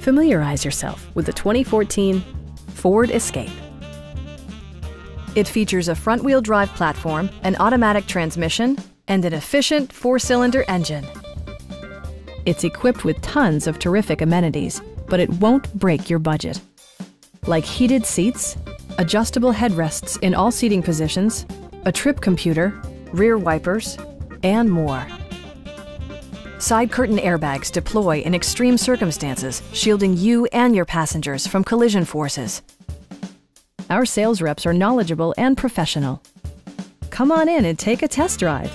Familiarize yourself with the 2014 Ford Escape. It features a front-wheel drive platform, an automatic transmission, and an efficient four-cylinder engine. It's equipped with tons of terrific amenities, but it won't break your budget. Like heated seats, adjustable headrests in all seating positions, a trip computer, rear wipers, and more. Side curtain airbags deploy in extreme circumstances, shielding you and your passengers from collision forces. Our sales reps are knowledgeable and professional. Come on in and take a test drive.